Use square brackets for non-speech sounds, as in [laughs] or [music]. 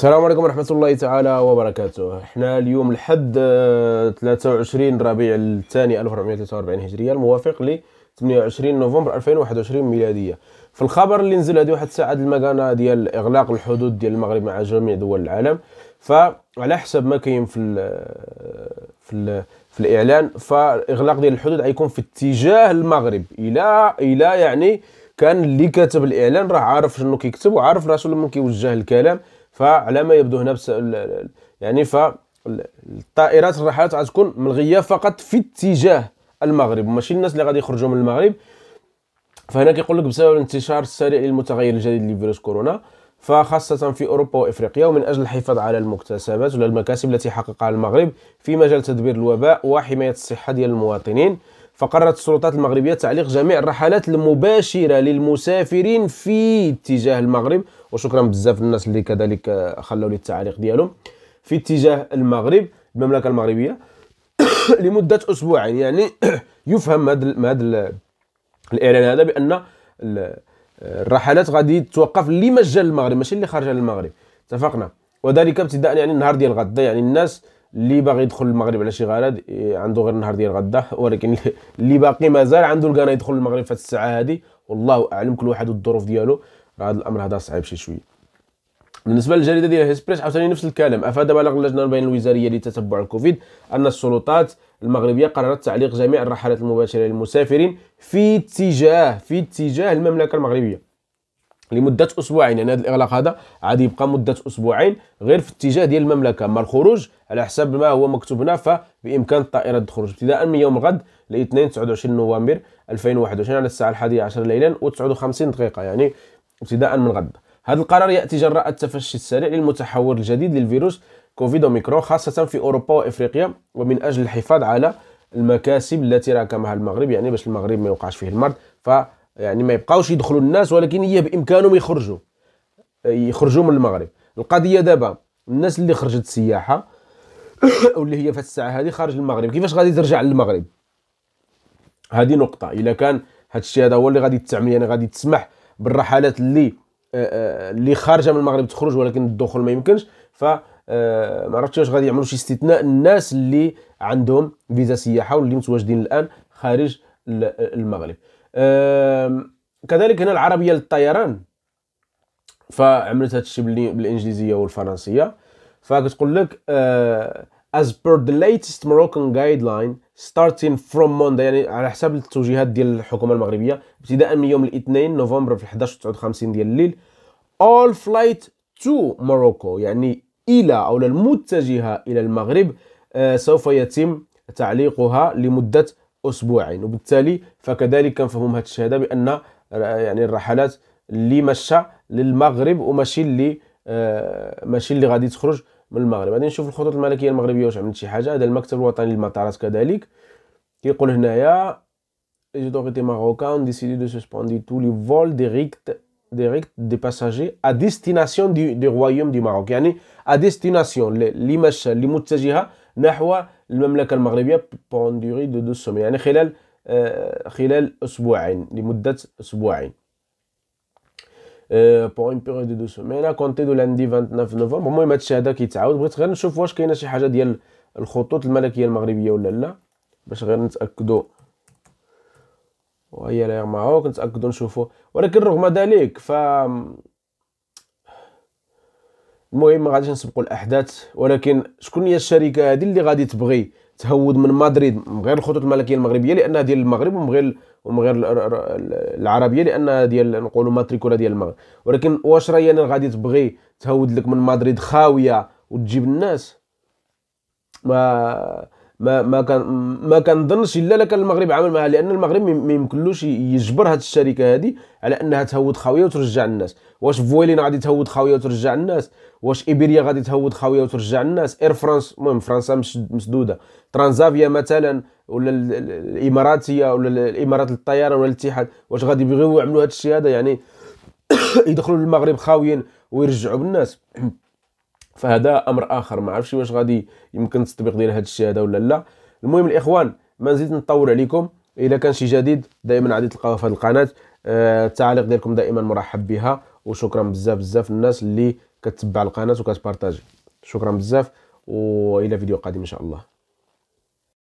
السلام عليكم ورحمة الله تعالى وبركاته. إحنا اليوم الحد آه، 23 ربيع الثاني 1443 هجرية الموافق ل 28 نوفمبر 2021 ميلادية. في الخبر اللي نزل هذه واحد الساعة المكانة ديال إغلاق الحدود ديال المغرب مع جميع دول العالم. فعلى حسب ما كاين في ال في ال في الإعلان فإغلاق ديال الحدود غيكون في اتجاه المغرب. إلى إلى يعني كان اللي كاتب الإعلان راه عارف شنو كيكتب وعارف راسو لما كيوجه الكلام. فعلى ما يبدو هنا بس يعني ف الطائرات الرحلات غتكون ملغية فقط في اتجاه المغرب. ماشي الناس اللي غادي يخرجوا من المغرب. فهنا كيقول لك بسبب الانتشار السريع للمتغير الجديد لفيروس كورونا فخاصة في أوروبا وإفريقيا ومن أجل الحفاظ على المكتسبات ولا المكاسب التي حققها المغرب في مجال تدبير الوباء وحماية الصحة ديال المواطنين. فقررت السلطات المغربية تعليق جميع الرحلات المباشرة للمسافرين في اتجاه المغرب. وشكرا بزاف للناس اللي كذلك خلوا لي التعليق ديالهم في اتجاه المغرب المملكة المغربية. [coughs] لمدة أسبوعين يعني [coughs] يفهم هذا هذا الإعلان هذا بأن الرحلات غادي توقف اللي مجال المغرب ماشي اللي خارج المغرب اتفقنا. وذلك ابتداء يعني النهار ديال غدا يعني الناس اللي باغي يدخل المغرب على شي غرض إيه، عنده غير النهار ديال غدا. [laughs] ولكن [laughs] اللي باقي مازال عنده الكان يدخل المغرب في الساعة هذه والله أعلم كل واحد والظروف ديالو. راه هذا الأمر هذا صعيب شي شوية. بالنسبة للجريدة ديال هيسبريس عاوتاني نفس الكلام. أفاد بلغ اللجنة البين الوزارية لتتبع الكوفيد أن السلطات المغربية قررت تعليق جميع الرحلات المباشرة للمسافرين في اتجاه في اتجاه المملكة المغربية. لمدة أسبوعين. يعني هذا الإغلاق هذا عاد يبقى مدة أسبوعين غير في اتجاه ديال المملكة. أما الخروج على حسب ما هو مكتوب هنا فبإمكان الطائرات الخروج. ابتداء من يوم الغد الاثنين 29 نوفمبر 2021 على الساعة الحادية عشر ليلا و59 دقيقة يعني ابتداء من غد. هذا القرار يأتي جراء التفشي السريع للمتحور الجديد للفيروس كوفيد أوميكرون خاصة في أوروبا وإفريقيا ومن أجل الحفاظ على المكاسب التي راكمها المغرب يعني باش المغرب ما يوقعش فيه المرض ف يعني ما يبقاوش يدخلوا الناس ولكن هي بإمكانهم يخرجوا. يخرجوا من المغرب. القضية دابا الناس اللي خرجت السياحة [coughs] واللي هي في الساعة هذه خارج المغرب كيفاش غادي ترجع للمغرب؟ هذه نقطة. إلا كان هذا الشيء هذا هو اللي غادي تعمل يعني غادي تسمح بالرحلات اللي اللي خارجة من المغرب تخرج ولكن الدخول ما يمكنش. ف ما عرفتش واش غادي يعملوا شي استثناء الناس اللي عندهم فيزا سياحة واللي متواجدين الآن خارج المغرب. كذلك هنا العربية للطيران. فعملت هذا الشيء بالإنجليزية والفرنسية. فكتقول لك as per the latest Moroccan guideline starting from Monday يعني على حسب التوجيهات ديال الحكومة المغربية ابتداء من يوم الاثنين نوفمبر في 11:59 ديال الليل all flight to Morocco يعني إلى أو المتجهة إلى المغرب سوف يتم تعليقها لمدة أسبوعين وبالتالي فكذلك كنفهموا الشيء هذا بأن يعني الرحلات اللي مشى للمغرب وماشي اللي آه ماشي اللي غادي تخرج من المغرب. غادي نشوف الخطوط الملكية المغربية واش عملت شي حاجة. هذا المكتب الوطني للمطارات كذلك. كيقول هنايا les autorités marocaines ont décidé de suspendre tous les vols directs direct des passagers à destination du, du royaume du Maroc. يعني à destination اللي مشى اللي متجهه نحو المملكة المغربية pour une durée de deux semaines يعني خلال آه خلال أسبوعين لمدة أسبوعين. pour une période deux semaines à compter du lundi 29 نوفمبر المهم هادشي هذا كيتعاود. بغيت غير نشوف واش كاينة شي حاجة ديال الخطوط الملكية المغربية ولا لا باش غير نتاكدوا وهي لا معه كنتاكدوا نشوفوا ولكن رغم ذلك ف المهم ما غاديش نسبقوا الأحداث ولكن شكون هي الشركة هذه اللي غادي تبغي تهود من مدريد من غير الخطوط الملكية المغربية لانها ديال المغرب ومن غير ومن غير العربية لانها ديال نقولوا ماتريكولا ديال المغرب. ولكن واش راهي غادي تبغي تهود لك من مدريد خاوية وتجيب الناس؟ ما ما ما كان ما كنظنش إلا لك المغرب عمل معها لأن المغرب ما يمكنلوش يجبر هذه الشركة هذه على أنها تهود خاويه وترجع الناس. واش Vueling غادي تهود خاويه وترجع الناس؟ واش إيبيريا غادي تهود خاويه وترجع الناس؟ Air France المهم فرنسا مسدودة. Transavia مثلا ولا الإماراتية ولا الإمارات للطيران ولا الاتحاد. واش غادي يبغيو يعملوا هذا الشيء هذا؟ يعني [coughs] يدخلوا للمغرب خاويين ويرجعوا بالناس. فهذا أمر آخر. ما عرفتش واش غادي يمكن التطبيق ديال هذا الشيء هذا ولا لا. المهم الإخوان ما نزيد نطول عليكم. إذا كان شي جديد دائما غادي تلقاوه في هذه القناة. آه، التعاليق ديالكم دائما مرحب بها. وشكرا بزاف بزاف الناس اللي كتبع القناة وكتبارطاجي. شكرا بزاف. وإلى فيديو قادم إن شاء الله.